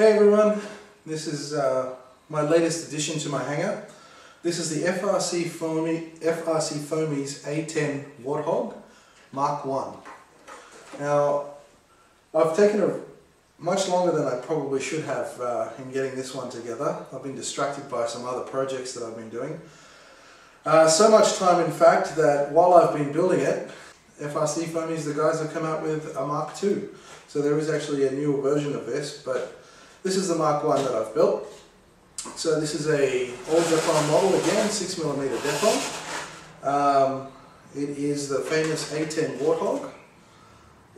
Hey everyone, this is uh, my latest addition to my hangar. This is the FRC, Foamy, FRC Foamies A10 Warthog Mark 1. Now, I've taken a much longer than I probably should have uh, in getting this one together. I've been distracted by some other projects that I've been doing. Uh, so much time in fact that while I've been building it, FRC Foamies, the guys have come out with a Mark 2. So there is actually a newer version of this, but this is the Mark 1 that I've built. So this is a old Depron model again, 6mm Depron. Um, it is the famous A10 Warthog.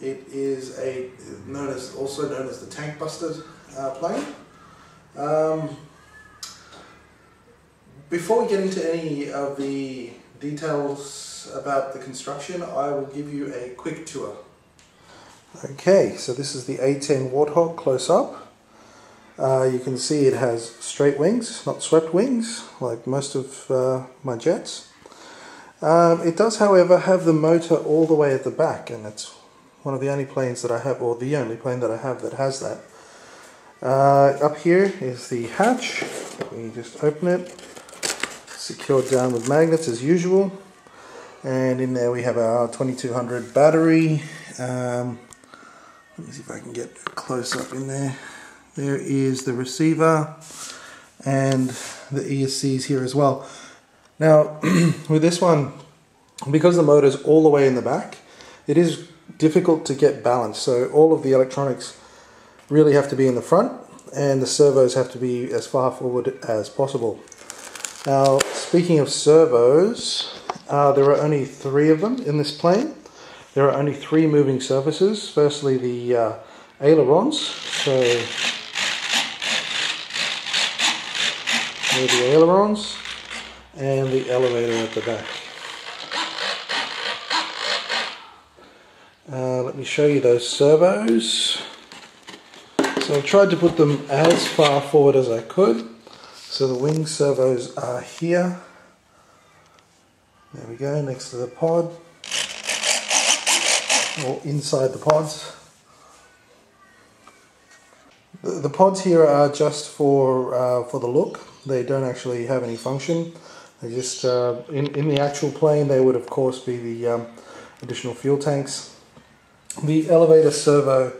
It is a known as also known as the Tank Buster uh, plane. Um, before we get into any of the details about the construction, I will give you a quick tour. Okay, so this is the A10 Warthog close up. Uh, you can see it has straight wings, not swept wings, like most of uh, my jets. Um, it does, however, have the motor all the way at the back, and it's one of the only planes that I have, or the only plane that I have that has that. Uh, up here is the hatch. We just open it, secured down with magnets as usual. And in there we have our 2200 battery. Um, let me see if I can get close up in there. There is the receiver and the ESCs here as well. Now, with this one, because the motor is all the way in the back, it is difficult to get balance. So all of the electronics really have to be in the front and the servos have to be as far forward as possible. Now, speaking of servos, uh, there are only three of them in this plane. There are only three moving surfaces. Firstly, the uh, ailerons. So with the ailerons and the elevator at the back. Uh, let me show you those servos. So I've tried to put them as far forward as I could. So the wing servos are here. There we go, next to the pod. Or inside the pods. The, the pods here are just for, uh, for the look. They don't actually have any function. They just, uh, in, in the actual plane, they would of course be the um, additional fuel tanks. The elevator servo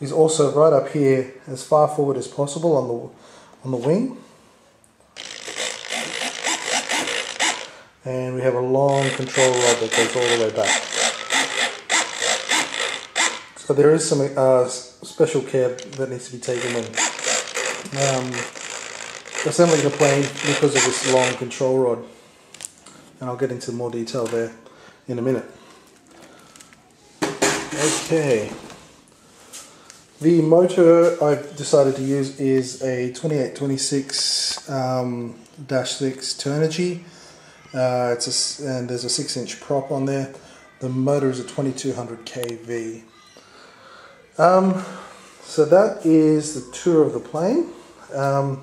is also right up here as far forward as possible on the, on the wing. And we have a long control rod that goes all the way back. So there is some uh, special care that needs to be taken when um, assembling the plane because of this long control rod and I'll get into more detail there in a minute. Okay, the motor I've decided to use is a 2826 um, dash 6 Turnigy. Uh, it's a, and there's a 6 inch prop on there. The motor is a 2200 kV. Um, so that is the tour of the plane. Um,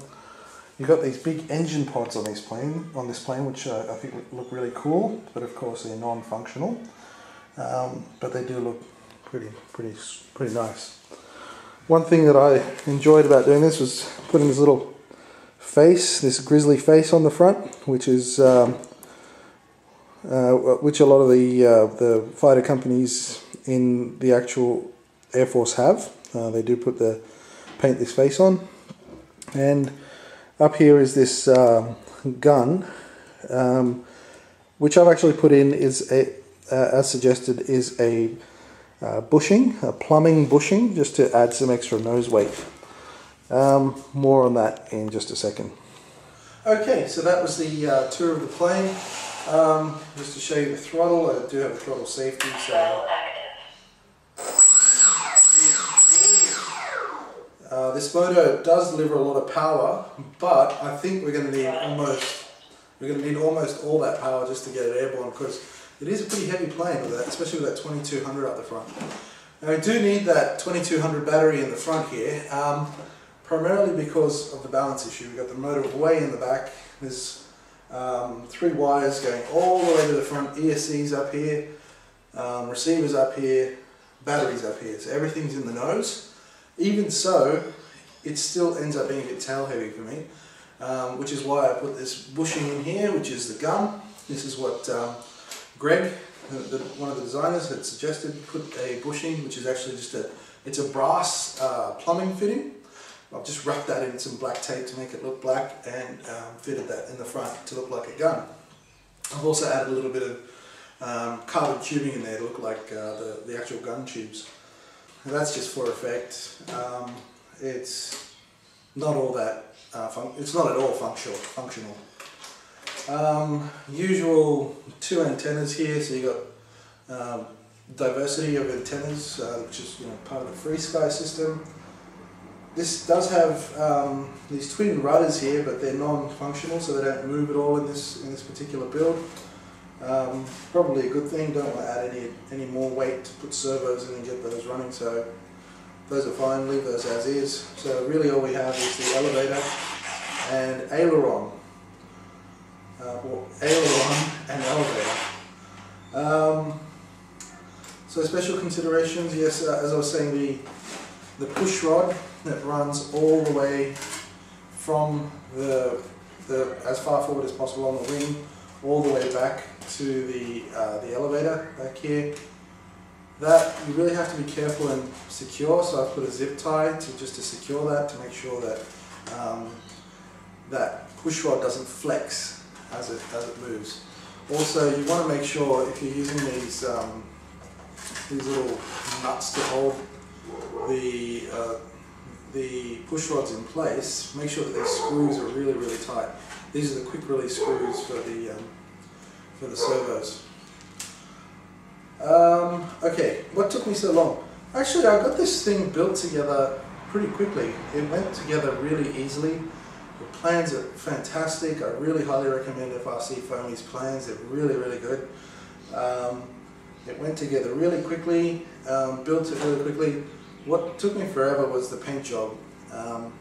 You've got these big engine pods on this plane, on this plane, which uh, I think look really cool, but of course they're non-functional. Um, but they do look pretty, pretty, pretty nice. One thing that I enjoyed about doing this was putting this little face, this grizzly face on the front, which is um, uh, which a lot of the uh, the fighter companies in the actual Air Force have. Uh, they do put the paint this face on, and up here is this uh, gun, um, which I've actually put in is a, uh, as suggested, is a uh, bushing, a plumbing bushing, just to add some extra nose weight. Um, more on that in just a second. Okay, so that was the uh, tour of the plane. Um, just to show you the throttle, I do have a throttle safety, so this motor does deliver a lot of power, but I think we're going to need almost we're going to need almost all that power just to get it airborne because it is a pretty heavy plane with that, especially with that 2200 up the front. Now we do need that 2200 battery in the front here, um, primarily because of the balance issue. We've got the motor way in the back. There's um, three wires going all the way to the front, ESCs up here, um, receivers up here, batteries up here. So everything's in the nose. Even so, it still ends up being a bit tail heavy for me, um, which is why I put this bushing in here, which is the gun. This is what um, Greg, the, the, one of the designers, had suggested. Put a bushing, which is actually just a, it's a brass uh, plumbing fitting. I've just wrapped that in some black tape to make it look black and um, fitted that in the front to look like a gun. I've also added a little bit of um, carbon tubing in there to look like uh, the, the actual gun tubes. And that's just for effect. Um, it's not all that, uh, it's not at all functional. functional. Um, usual two antennas here, so you got um, diversity of antennas, uh, which is you know part of the FrSky system. This does have um, these twin rudders here, but they're non-functional, so they don't move at all in this in this particular build. Um, probably a good thing. Don't want to add any any more weight to put servos in and get those running. So those are fine. Leave those as is. So really, all we have is the elevator and aileron. Uh, aileron and elevator. Um, so special considerations. Yes, uh, as I was saying, the the push rod that runs all the way from the, the as far forward as possible on the wing, all the way back to the, uh, the elevator back here. That you really have to be careful and secure, so I've put a zip tie to just to secure that to make sure that um, that push rod doesn't flex as it, as it moves. Also, you want to make sure if you're using these um, these little nuts to hold the uh, the push rods in place, make sure that these screws are really, really tight. These are the quick release screws for the, um, for the servos. Um, okay, what took me so long? Actually, I got this thing built together pretty quickly. It went together really easily. The plans are fantastic. I really highly recommend FRC Foamy's plans. They're really, really good. Um, it went together really quickly, um, built it really quickly. What took me forever was the paint job. Um,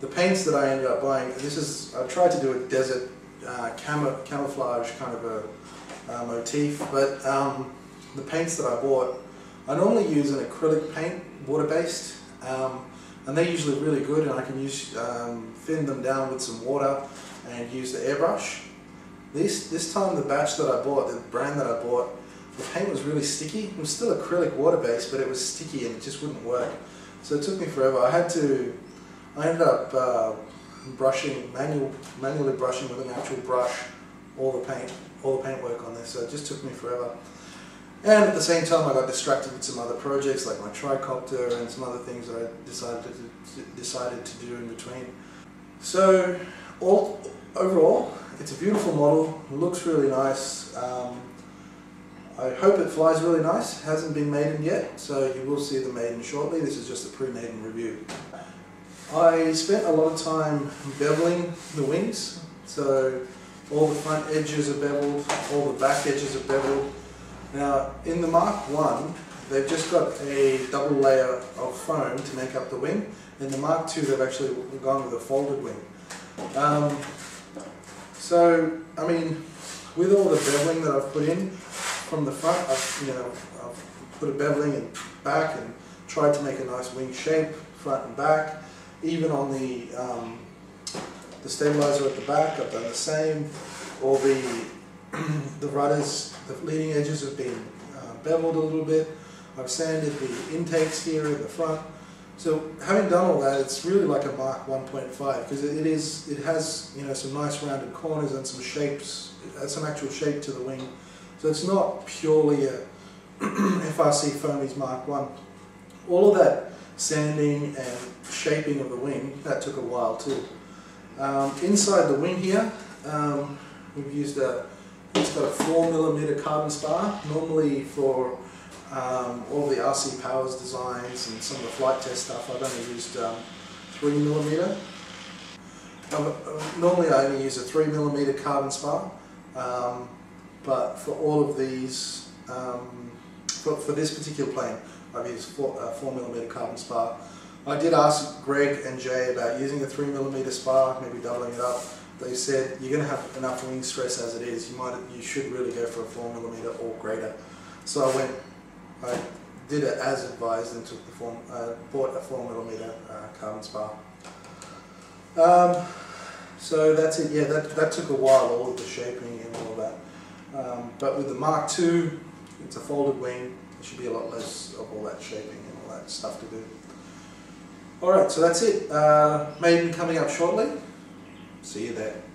the paints that I ended up buying, this is, I tried to do a desert uh, cam camouflage kind of a uh, motif, but um, the paints that I bought, I normally use an acrylic paint, water-based, um, and they're usually really good and I can use um, thin them down with some water and use the airbrush. This, this time the batch that I bought, the brand that I bought, the paint was really sticky. It was still acrylic water based, but it was sticky and it just wouldn't work. So it took me forever. I had to, I ended up uh, brushing, manual, manually brushing with an actual brush all the paint, all the paint work on this. So it just took me forever. And at the same time, I got distracted with some other projects like my tricopter and some other things that I decided to, decided to do in between. So all, overall, it's a beautiful model. Looks really nice. Um, I hope it flies really nice. Hasn't been maiden yet, so you will see the maiden shortly. This is just a pre-maiden review. I spent a lot of time beveling the wings, so all the front edges are beveled, all the back edges are beveled. Now, in the Mark 1, they've just got a double layer of foam to make up the wing. In the Mark 2, they've actually gone with a folded wing. Um, so, I mean, with all the beveling that I've put in, from the front, I've, you know, I've put a beveling and back and tried to make a nice wing shape, front and back. Even on the, um, the stabilizer at the back, I've done the same. All the, the rudders, the leading edges have been uh, beveled a little bit. I've sanded the intakes here in the front. So having done all that, it's really like a Mark 1.5 because it is, it has you know some nice rounded corners and some shapes, some actual shape to the wing. So it's not purely a FRC Foamy's Mark 1. All of that sanding and shaping of the wing, that took a while too. Um, inside the wing here, um, we've used a, it's got a 4mm carbon spar, normally for um, all the RC Powers designs and some of the Flite Test stuff, I've only used 3mm. Um, uh, normally I only use a 3mm carbon spar. Um, but for all of these, um, for, for this particular plane, I've used 4, uh, 4 millimeter carbon spar. I did ask Greg and Jay about using a 3 millimeter spar, maybe doubling it up. They said you're going to have enough wing stress as it is. You might, you should really go for a 4 millimeter or greater. So I went, I did it as advised and took the form, uh, bought a four millimeter uh, carbon spar. Um, so that's it. Yeah, that that took a while, all of the shaping and all of that. Um, but with the Mark II, it's a folded wing. There should be a lot less of all that shaping and all that stuff to do. All right, so that's it. Uh, maiden coming up shortly. See you there.